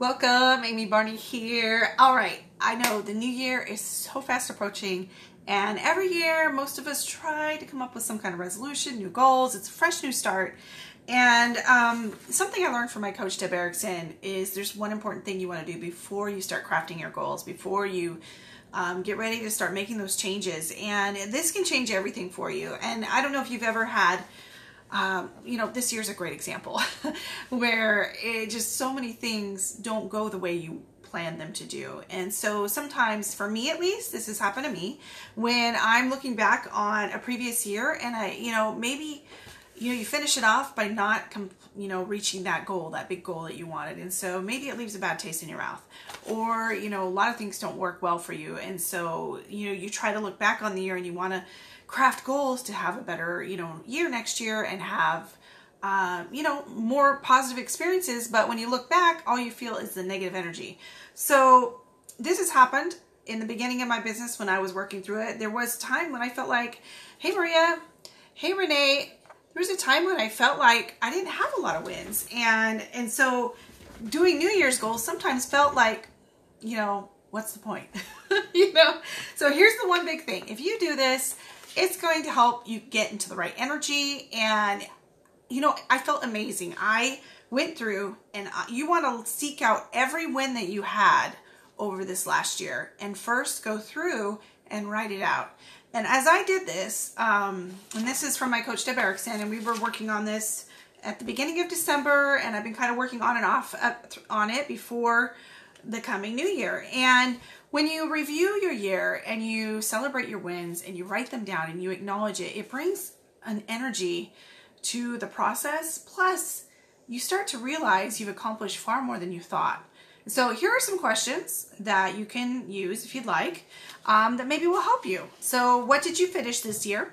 Welcome, Aimee Barney here. All right, I know the new year is so fast approaching, and every year most of us try to come up with some kind of resolution, new goals. It's a fresh new start. And um, something I learned from my coach Deb Erickson is there's one important thing you want to do before you start crafting your goals, before you um, get ready to start making those changes. And this can change everything for you. And I don't know if you've ever had um, you know, this year's a great example where it just so many things don't go the way you plan them to do. And so sometimes, for me at least, this has happened to me when I'm looking back on a previous year and I, you know, maybe you know you finish it off by not you know reaching that goal that big goal that you wanted and so maybe it leaves a bad taste in your mouth or you know a lot of things don't work well for you and so you know you try to look back on the year and you want to craft goals to have a better, you know, year next year and have, uh, you know, more positive experiences. But when you look back, all you feel is the negative energy. So this has happened in the beginning of my business when I was working through it. There was time when I felt like, hey, Maria, hey, Renee, there was a time when I felt like I didn't have a lot of wins. And, and so doing New Year's goals sometimes felt like, you know, what's the point? you know? So here's the one big thing. If you do this, it's going to help you get into the right energy. And, you know, I felt amazing. I went through and you want to seek out every win that you had over this last year and first go through and write it out. And as I did this, um, and this is from my coach Deb Erickson, and we were working on this at the beginning of December, and I've been kind of working on and off on it before the coming new year. And when you review your year and you celebrate your wins and you write them down and you acknowledge it, it brings an energy to the process. Plus, you start to realize you've accomplished far more than you thought. So here are some questions that you can use if you'd like um, that maybe will help you. So what did you finish this year?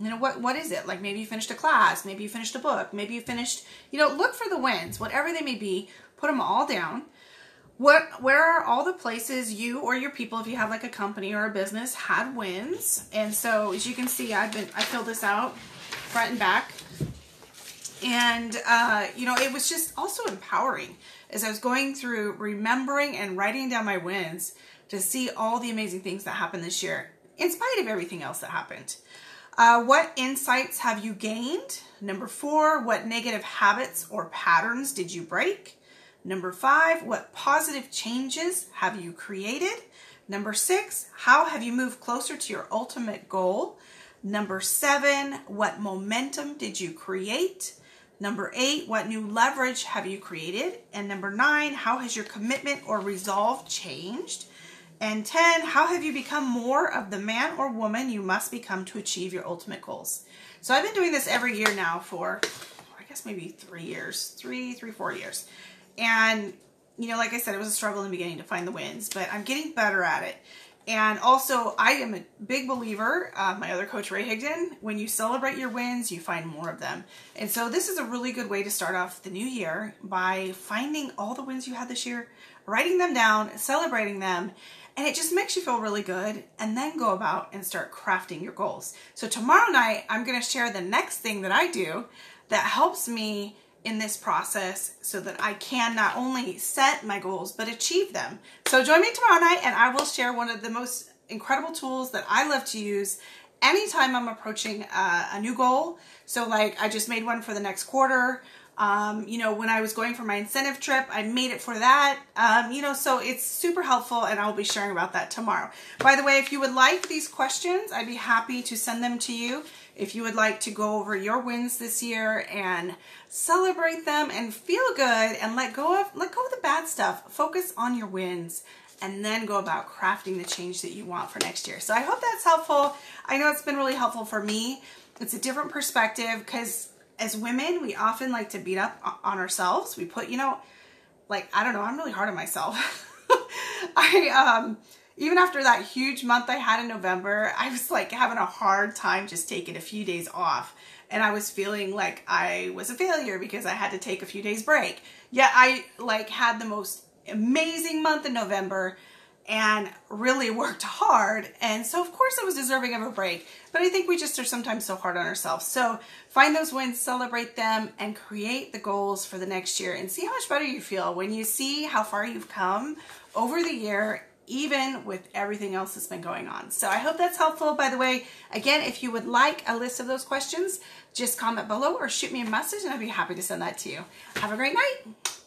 You know, what, what is it? Like maybe you finished a class, maybe you finished a book, maybe you finished, you know, look for the wins, whatever they may be, put them all down what where are all the places you or your people if you have like a company or a business had wins and so as you can see i've been i filled this out front and back and uh, you know it was just also empowering as i was going through remembering and writing down my wins to see all the amazing things that happened this year in spite of everything else that happened uh, what insights have you gained number four what negative habits or patterns did you break Number five, what positive changes have you created? Number six, how have you moved closer to your ultimate goal? Number seven, what momentum did you create? Number eight, what new leverage have you created? And number nine, how has your commitment or resolve changed? And 10, how have you become more of the man or woman you must become to achieve your ultimate goals? So I've been doing this every year now for, I guess maybe three years, three, three, four years. And, you know, like I said, it was a struggle in the beginning to find the wins, but I'm getting better at it. And also, I am a big believer, uh, my other coach, Ray Higdon, when you celebrate your wins, you find more of them. And so, this is a really good way to start off the new year by finding all the wins you had this year, writing them down, celebrating them, and it just makes you feel really good. And then go about and start crafting your goals. So, tomorrow night, I'm going to share the next thing that I do that helps me in this process so that I can not only set my goals but achieve them. So join me tomorrow night and I will share one of the most incredible tools that I love to use anytime I'm approaching a, a new goal. So like I just made one for the next quarter. Um, you know, when I was going for my incentive trip, I made it for that. Um, you know, so it's super helpful and I'll be sharing about that tomorrow. By the way, if you would like these questions, I'd be happy to send them to you. If you would like to go over your wins this year and celebrate them and feel good and let go of let go of the bad stuff. Focus on your wins and then go about crafting the change that you want for next year. So I hope that's helpful. I know it's been really helpful for me. It's a different perspective because as women, we often like to beat up on ourselves. We put, you know, like I don't know, I'm really hard on myself. I um even after that huge month I had in November, I was like having a hard time just taking a few days off. And I was feeling like I was a failure because I had to take a few days break. Yet I like had the most amazing month in November and really worked hard. And so, of course, I was deserving of a break. But I think we just are sometimes so hard on ourselves. So, find those wins, celebrate them, and create the goals for the next year and see how much better you feel when you see how far you've come over the year even with everything else that's been going on. So I hope that's helpful. By the way, again, if you would like a list of those questions, just comment below or shoot me a message and I'd be happy to send that to you. Have a great night.